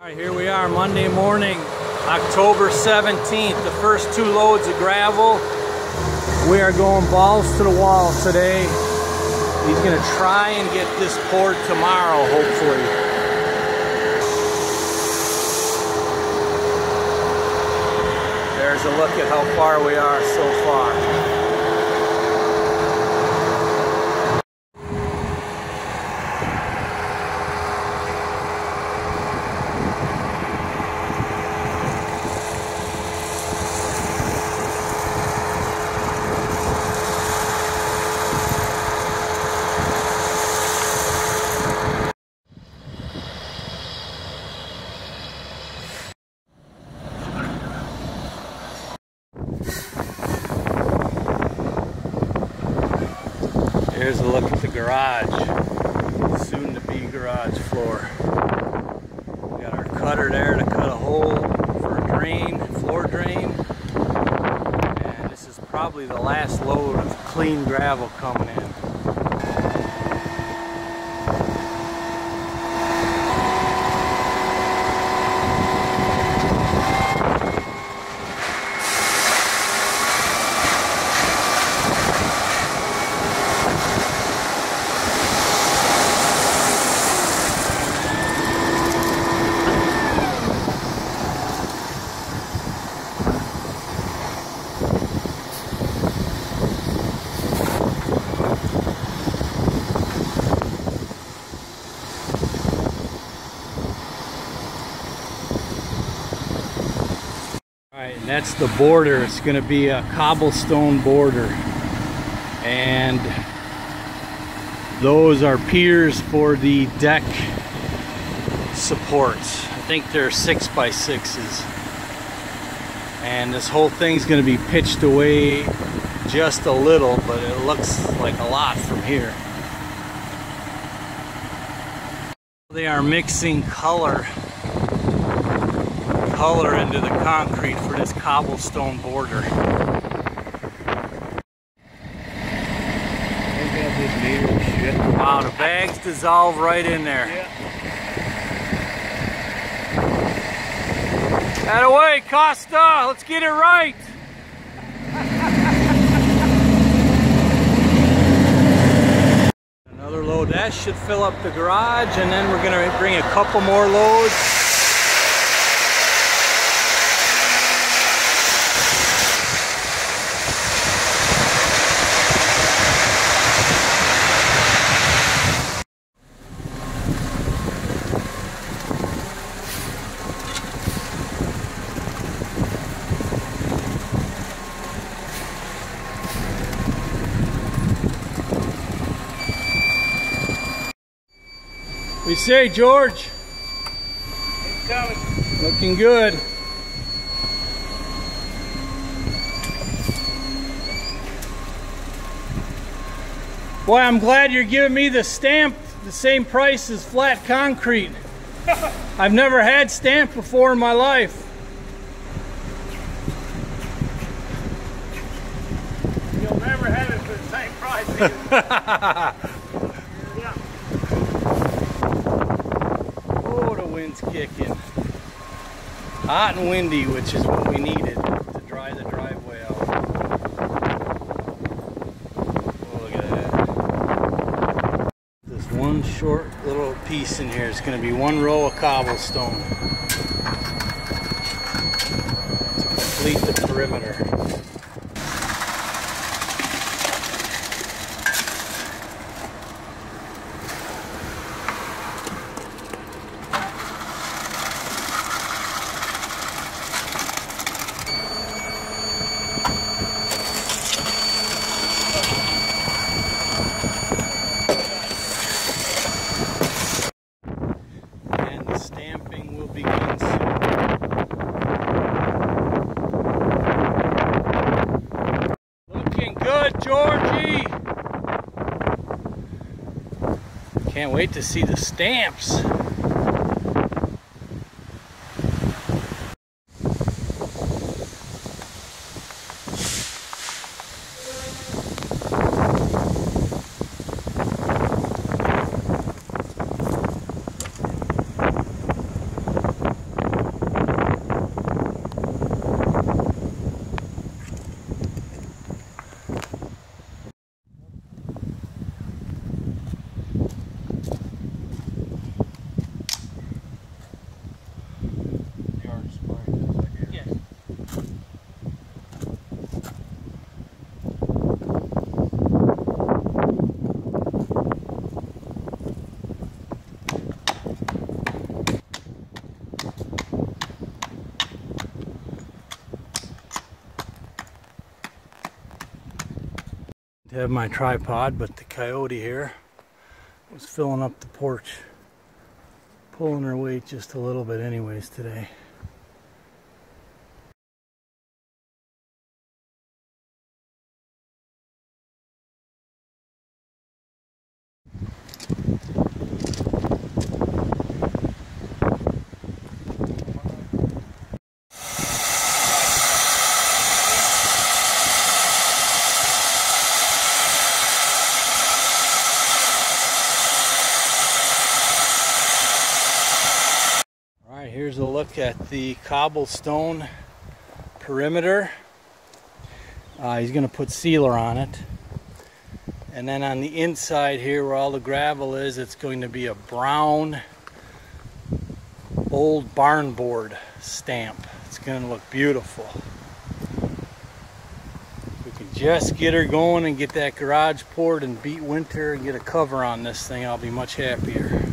All right, here we are Monday morning, October 17th. The first two loads of gravel. We are going balls to the wall today. He's gonna try and get this poured tomorrow, hopefully. There's a look at how far we are so far. Here's a look at the garage, soon to be garage floor. We got our cutter there to cut a hole for a drain, floor drain. And this is probably the last load of clean gravel coming in. All right, and that's the border. It's going to be a cobblestone border. And those are piers for the deck supports. I think they're six by sixes. And this whole thing's going to be pitched away just a little, but it looks like a lot from here. They are mixing color color into the concrete for this cobblestone border. Wow, the bags dissolve right in there. That away, Costa. Let's get it right. Another load. That should fill up the garage, and then we're going to bring a couple more loads. We say, George. It's coming. Looking good. Boy, I'm glad you're giving me the stamp the same price as flat concrete. I've never had stamp before in my life. You'll never have it for the same price. either. yeah. Oh, the wind's kicking. Hot and windy, which is what we needed to dry the driveway out. Oh, look at that. This one short little piece in here is going to be one row of cobblestone to complete the perimeter. and the stamping will begin soon. Looking good, Georgie! Can't wait to see the stamps. Have my tripod, but the coyote here was filling up the porch. Pulling her weight just a little bit anyways today. All right, here's a look at the cobblestone perimeter. Uh, he's going to put sealer on it. And then on the inside here where all the gravel is, it's going to be a brown old barn board stamp. It's going to look beautiful. We can just get her going and get that garage poured and beat winter and get a cover on this thing. I'll be much happier.